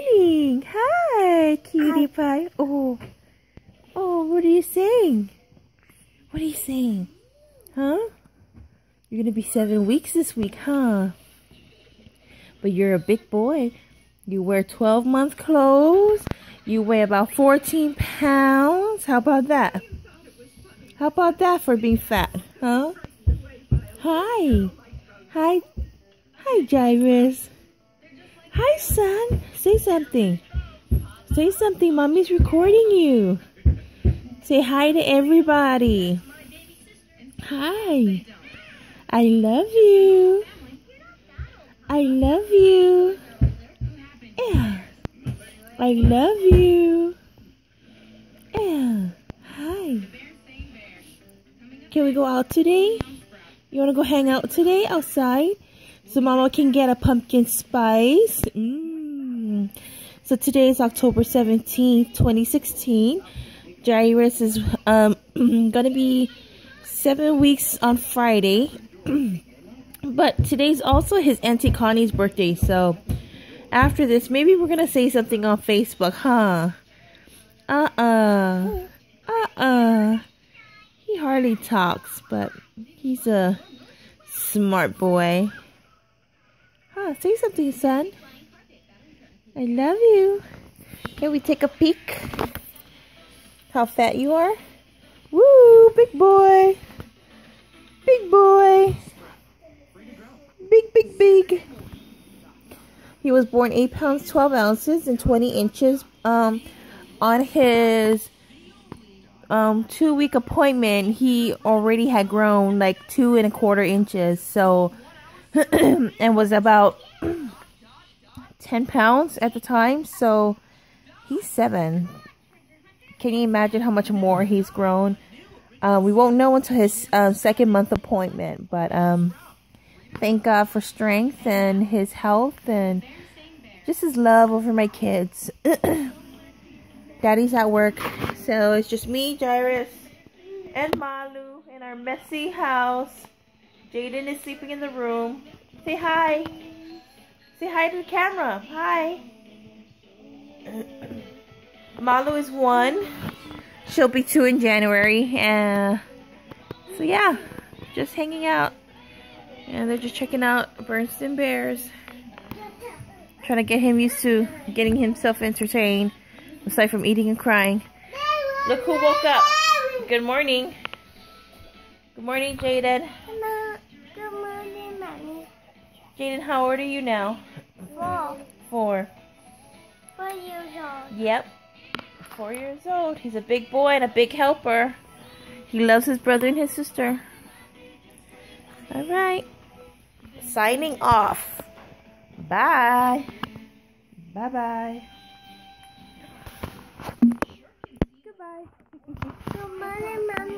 morning. Hi, cutie pie. Oh, oh, what are you saying? What are you saying? Huh? You're gonna be seven weeks this week, huh? But you're a big boy. You wear 12 month clothes. You weigh about 14 pounds. How about that? How about that for being fat, huh? Hi. Hi. Hi, Jairus. Hi, son. Say something. Say something. Mommy's recording you. Say hi to everybody. Hi. I love you. I love you. Yeah. I love you. Yeah. Hi. Can we go out today? You want to go hang out today outside? So mama can get a pumpkin spice. Mm. So today is October 17th, 2016. Jairus is um, going to be seven weeks on Friday. but today's also his Auntie Connie's birthday. So after this, maybe we're going to say something on Facebook, huh? Uh-uh. Uh-uh. He hardly talks, but he's a smart boy. Say something, son. I love you. Can we take a peek? How fat you are? Woo, big boy. Big boy. Big, big, big. He was born 8 pounds, 12 ounces, and 20 inches. Um, on his um, two week appointment, he already had grown like two and a quarter inches. So, and was about 10 pounds at the time. So, he's seven. Can you imagine how much more he's grown? Uh, we won't know until his uh, second month appointment, but um, thank God for strength and his health and just his love over my kids. Daddy's at work, so it's just me, Jairus, and Malu in our messy house. Jaden is sleeping in the room. Say hi. Say hi to the camera. Hi. Malu is one. She'll be two in January. Uh, so yeah, just hanging out. And they're just checking out Berenstain Bears. Trying to get him used to getting himself entertained. Aside from eating and crying. Look who woke up. Good morning. Good morning, Jaden. Jaden, how old are you now? Four. Four. Four years old. Yep. Four years old. He's a big boy and a big helper. He loves his brother and his sister. Alright. Signing off. Bye. Bye-bye. Goodbye. Good morning, Mommy.